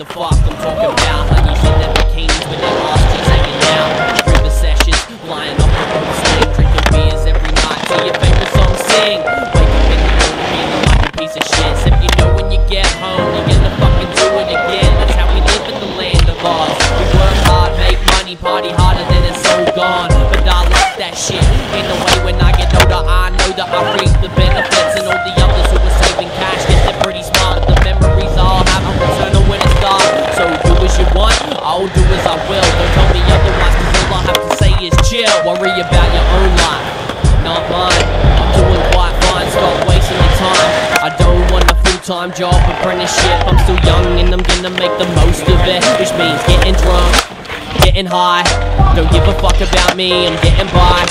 I'm talking about. Honeys in their bikinis with their ass hanging out. River sessions, flying off the road, sling, drinking beers every night till your favorite song sing. Wake up in the morning feeling like a piece of shit. Except you know when you get home, you're gonna fucking do it again. That's how we live in the land of Oz. We work hard, make money, party harder than it's so gone. But I darling, that shit ain't the way when I get older. I know that I reap the benefits full-time job, apprenticeship. I'm still young and I'm gonna make the most of it, which means getting drunk getting high. Don't give a fuck about me, I'm getting by.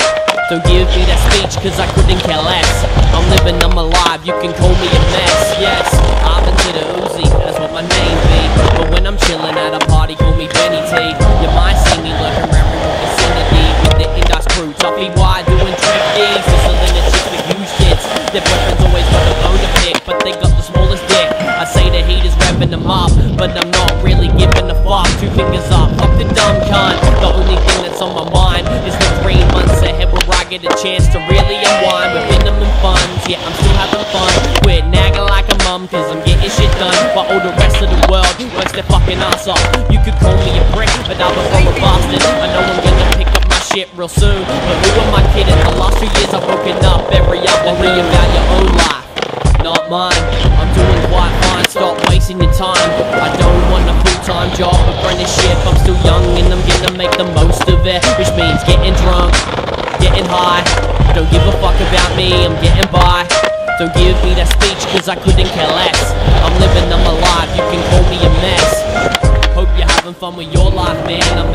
Don't give me that speech, cause I couldn't care less. I'm living, I'm alive, you can call me a mess. Yes, I'm into the Uzi, that's what my name be. But when I'm chilling at a party, call me Benny T. You might see me lurking around your vicinity with the Indus crew. Toughy Y doing drifties, whistling a chick with huge tits. Their boyfriend's always got a bone to pick, but they got the smallest dick. I say the heat is revving them up, but I'm not really giving a fuck. Two fingers up, fuck the dumb cunt. The only thing that's on my mind is the three months ahead where I get a chance to really unwind with minimum funds. Yeah, I'm still having fun. Quit nagging like a mum, cause I'm getting shit done. But all the rest of the world works their fucking ass off. You could call me a prick, but I'm a bastard. I know I'm gonna pick up my shit real soon. But who am I kidding? The last few years I've broken up every Worry about your own life not mine. I'm doing quite fine, stop wasting your time. I don't want a full-time job, apprenticeship. I'm still young and I'm gonna make the most of it, which means getting drunk, getting high. Don't give a fuck about me, I'm getting by. Don't give me that speech, cause I couldn't care less. I'm living, I'm alive, you can call me a mess. Hope you're having fun with your life, man. I'm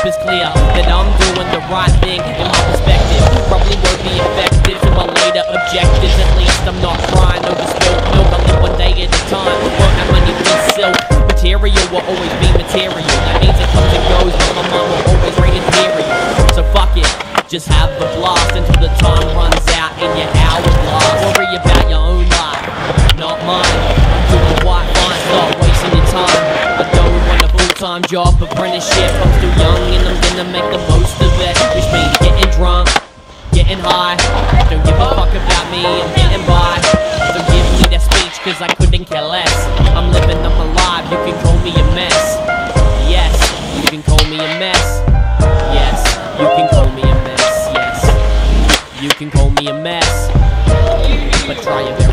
Hope is clear that I'm doing the right thing in my perspective. Probably won't be effective to my later objectives. At least I'm not crying over spilled milk. I live one day at a time. Won't have money be silk. Material will always be material. That means it comes and goes, but my mom will always reign imperial. So fuck it. Just have the blast until the time runs out in your hourglass. Worry about your own life, not mine. I'm doing quite fine, stop wasting your time. I don't want a full-time job, apprenticeship. I'm still young gonna make the most of it, which means getting drunk, getting high. Don't give a fuck about me, I'm getting by. Don't give me that speech, cause I couldn't care less. I'm living, I'm alive, you can call me a mess. Yes, you can call me a mess. Yes, you can call me a mess. Yes, you can call me a mess. But try very